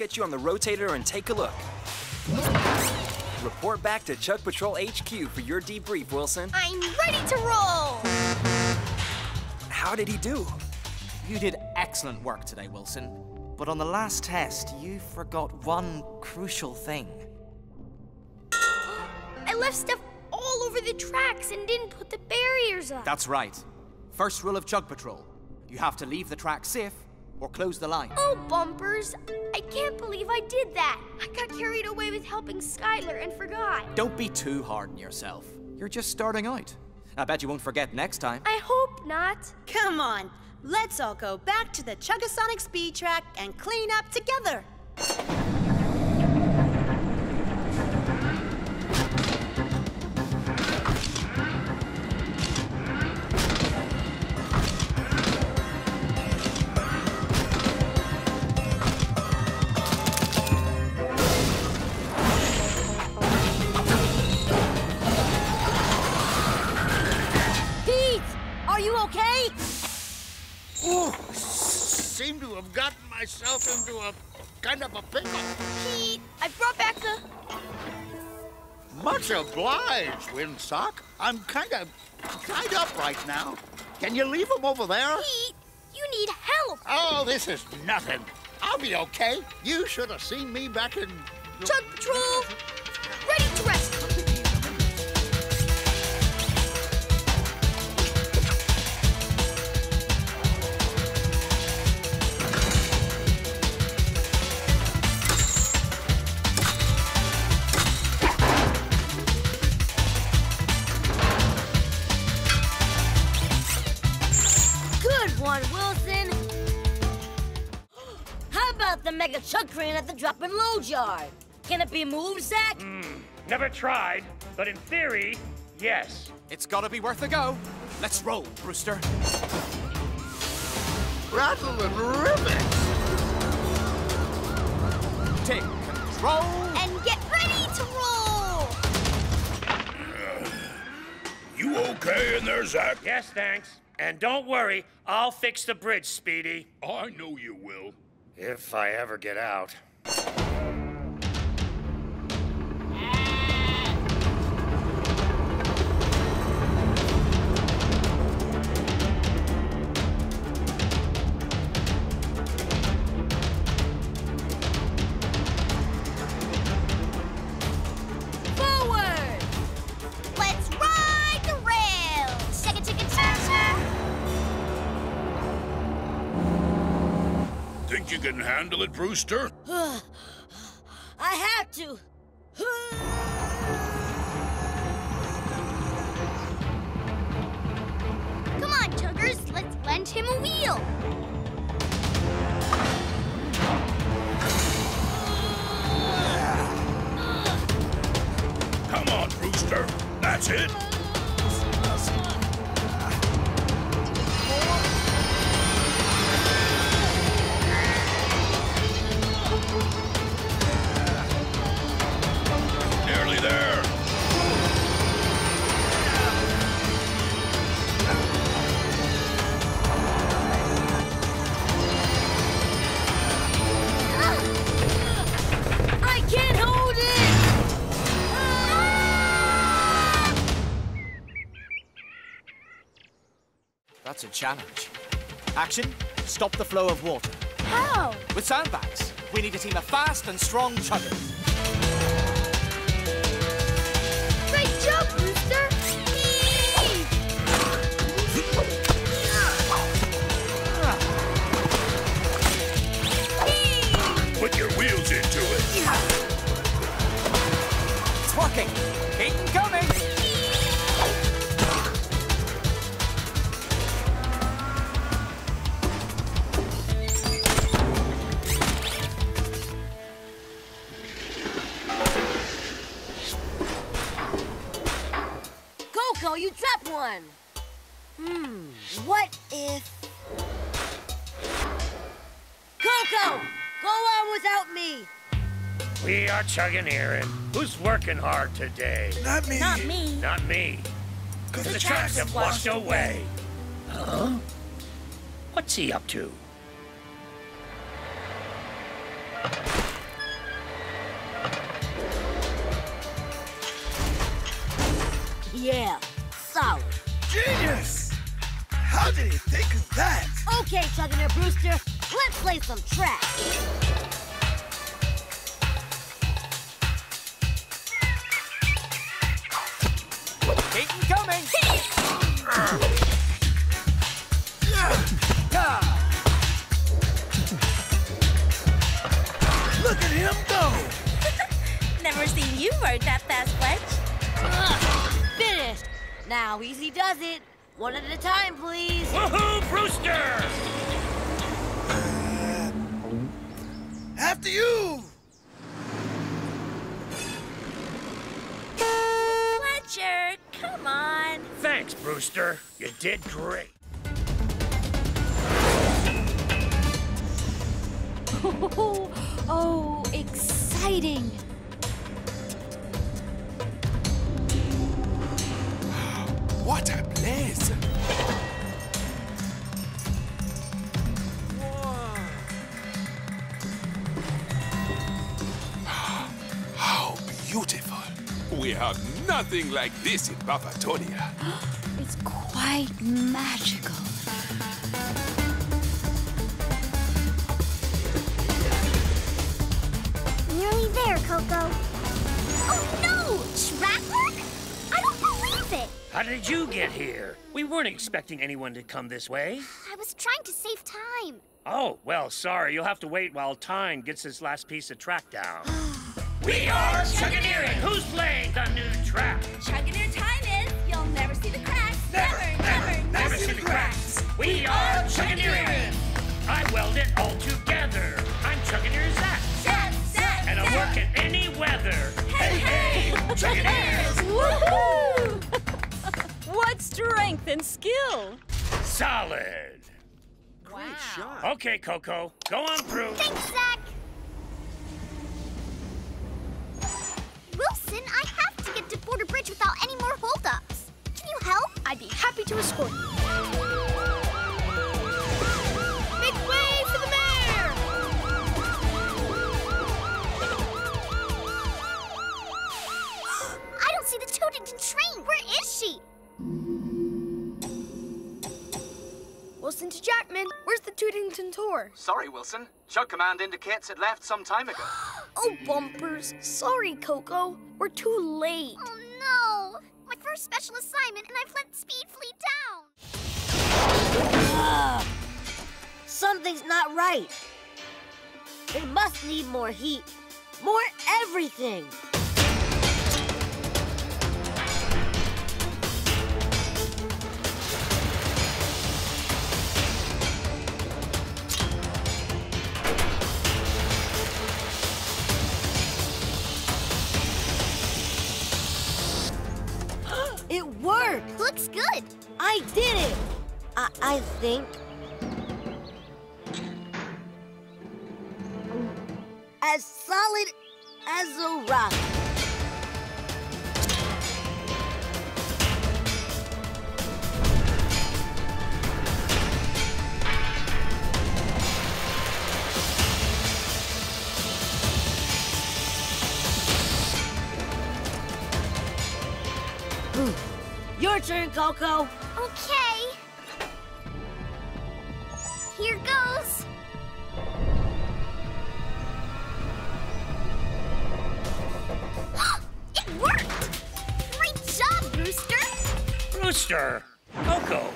get you on the rotator and take a look. Report back to Chug Patrol HQ for your debrief, Wilson. I'm ready to roll! How did he do? You did excellent work today, Wilson. But on the last test, you forgot one crucial thing. I left stuff all over the tracks and didn't put the barriers up. That's right. First rule of Chug Patrol. You have to leave the track safe or close the line. Oh, bumpers. I can't believe I did that. I got carried away with helping Skylar and forgot. Don't be too hard on yourself. You're just starting out. I bet you won't forget next time. I hope not. Come on, let's all go back to the Chugasonic speed track and clean up together. Obliged, Windsock. I'm kind of tied up right now. Can you leave him over there? Pete, you need help. Oh, this is nothing. I'll be okay. You should have seen me back in. Chug Patrol, about the mega chug crane at the drop and load yard? Can it be moved, Zach? Hmm, never tried, but in theory, yes. It's gotta be worth a go. Let's roll, Brewster. Rattle and rivet. Take control. And get ready to roll. You okay in there, Zach? Yes, thanks. And don't worry, I'll fix the bridge, Speedy. I know you will. If I ever get out. Think you can handle it, Brewster? I have to. Come on, Chuggers, let's lend him a wheel. Come on, Brewster. That's it. Challenge. Action, stop the flow of water. How? With sandbags, we need a team of fast and strong chuggers. Great job, Brewster. Put your wheels into it. It's working. go, you dropped one. Hmm, what if... Koko, go on without me. We are chugging here, and Who's working hard today? Not me. Not me. Not me. Cause, the, tracks, have washed away. Huh? What's he up to? Yeah. Did he think of that? Okay, Chugginator Brewster, let's play some track. Keep 'em coming! Look at him go! Never seen you work that fast, Fletch. Finished. Now, easy does it. One at a time, please. Woohoo, Brewster! After you! Fletcher, come on. Thanks, Brewster. You did great. Oh, oh, exciting. Nothing like this in Bavatonia. It's quite magical. Nearly there, Koko. Oh no! Track? I don't believe it! How did you get here? We weren't expecting anyone to come this way. I was trying to save time. Oh, well, sorry. You'll have to wait while Tyne gets his last piece of track down. we are Chuggineering! Who's playing the new track? Chugging time is, you'll never see the cracks. Never, never, never, see the cracks. We are Chuggineering! I weld it all together. I'm Chuggineer Zach. Zap, zap, And I'll work in any weather. Hey, hey, Chuggineers! Woohoo! What strength and skill! Solid. Wow. Okay, Koko, go on through. Thanks, Zach! Wilson, I have to get to Border Bridge without any more holdups. Can you help? I'd be happy to escort you. Make way for the mayor! I don't see the Tootington train. Where is she? Wilson to Jackman, where's the Tootington tour? Sorry, Wilson. Chug command indicates it left some time ago. Oh, bumpers. Sorry, Koko. We're too late. Oh no! My first special assignment, and I've let Speed Fleet down. Ugh. Something's not right. They must need more heat. More everything. Did it! I, I think. As solid as a rock. Hmm. Your turn, Koko. Brewster! Koko,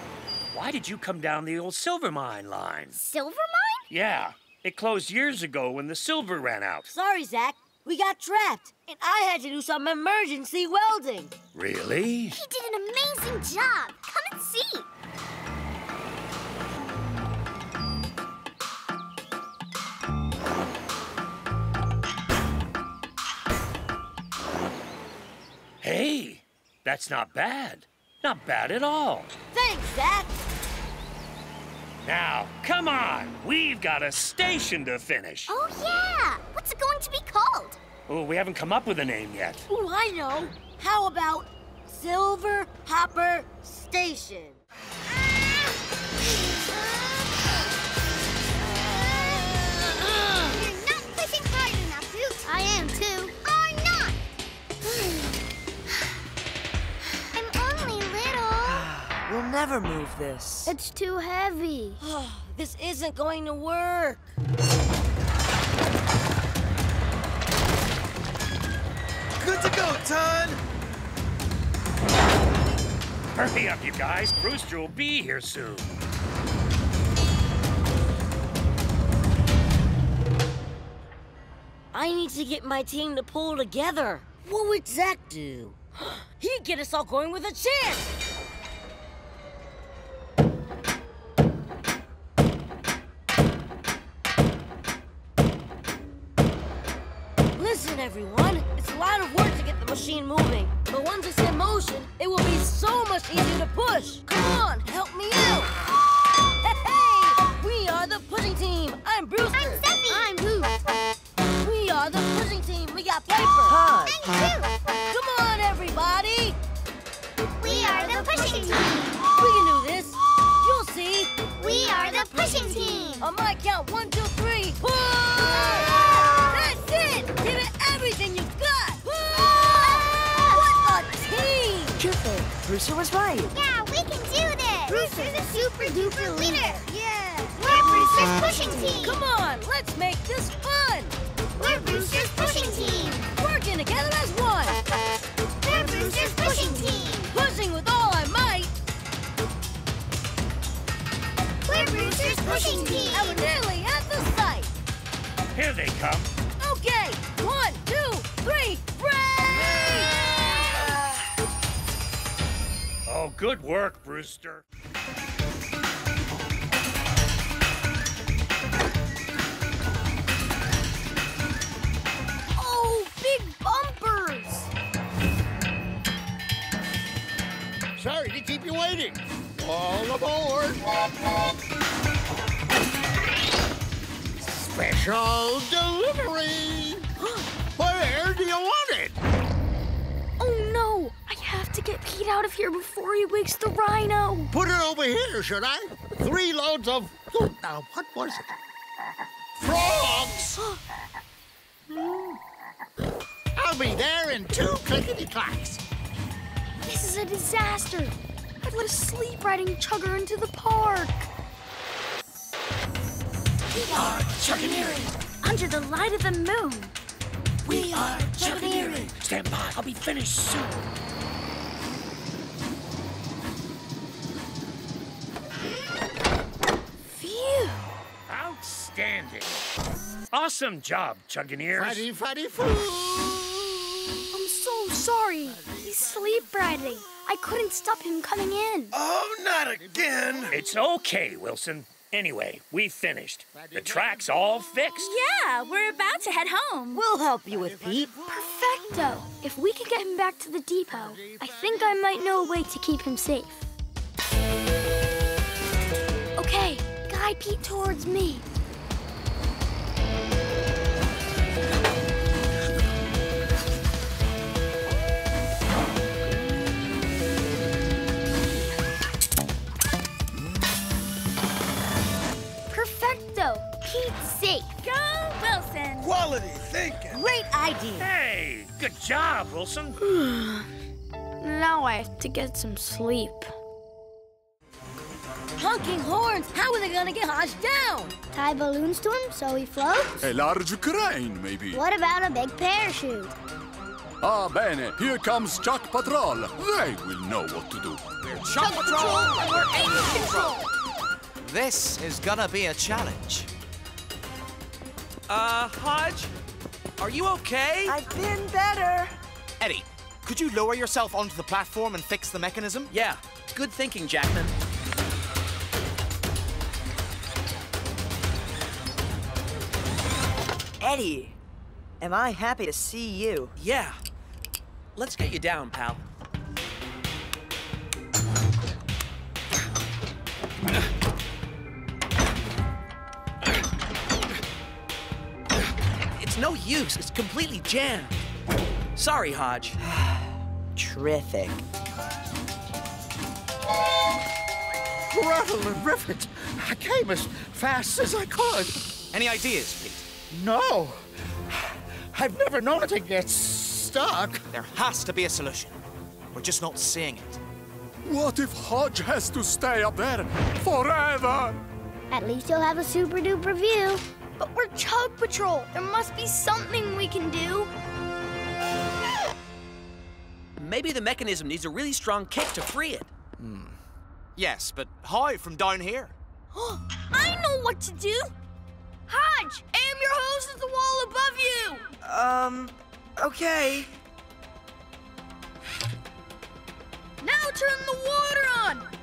why did you come down the old silver mine line? Silver mine? Yeah, it closed years ago when the silver ran out. Sorry, Zach. We got trapped, and I had to do some emergency welding. Really? He did an amazing job. Come and see. Hey, that's not bad. Not bad at all. Thanks, Zach. Now, come on. We've got a station to finish. Oh, yeah. What's it going to be called? Oh, we haven't come up with a name yet. Oh, I know. How about Silver Hopper Station? Never move this. It's too heavy. this isn't going to work. Good to go, Todd! Hurry up, you guys. Brewster will be here soon. I need to get my team to pull together. What would Zach do? He'd get us all going with a chance. Everyone. It's a lot of work to get the machine moving. But once it's in motion, it will be so much easier to push. Come on, help me out. Hey, we are the pushing team. I'm Brewster. I'm Careful. Was right. Yeah, we can do this. Brewster's a super duper leader. Yeah. We're Brewster's pushing team. Come on, let's make this fun. We're Brewster's pushing team. Working together as one. We're Brewster's pushing team. Pushing with all I might. We're Brewster's pushing team. And we're nearly at the site. Here they come. Okay, one, two, three, Oh, good work, Brewster. Oh, big bumpers! Sorry to keep you waiting. All aboard. Special delivery. Where do you want get Pete out of here before he wakes the rhino. Put it over here, should I? Three loads of. oh, Now, what was it? Frogs! I'll be there in two clickety clacks. This is a disaster. I'd let a sleep riding chugger into the park. We are Chuggineering. Under the light of the moon. We are Chuggineering. Stand by. I'll be finished soon. Awesome job, Chuggineers. Fatty, fatty, foo. I'm so sorry. He's sleep riding. I couldn't stop him coming in. Oh, not again. It's okay, Wilson. Anyway, we finished. The track's all fixed. Yeah, we're about to head home. We'll help you with Pete. Perfecto. If we can get him back to the depot, I think I might know a way to keep him safe. Okay, guide Pete towards me. Perfecto. Keep safe. Go, Wilson. Quality thinking. Great idea. Hey, good job, Wilson. Now I have to get some sleep. Honking horns. How are they gonna get Hodge down? Tie balloons to him so he floats? A large crane, maybe. What about a big parachute? Ah, bene. Here comes Chug Patrol. They will know what to do. We're Chug Patrol and we're Aim Control. This is gonna be a challenge. Uh, Hodge? Are you okay? I've been better. Eddie, could you lower yourself onto the platform and fix the mechanism? Yeah, good thinking, Jackman. Eddie, am I happy to see you? Yeah. Let's get you down, pal. It's no use. It's completely jammed. Sorry, Hodge. Terrific. Rattle and rivet. I came as fast as I could. Any ideas, Pete? No. I've never known it to get stuck. There has to be a solution. We're just not seeing it. What if Hodge has to stay up there forever? At least you'll have a super duper view. But we're Chug Patrol. There must be something we can do. Maybe the mechanism needs a really strong kick to free it. Hmm. Yes, but how from down here? I know what to do. Hodge, aim your hose at the wall above you. Um, okay. Now turn the water on.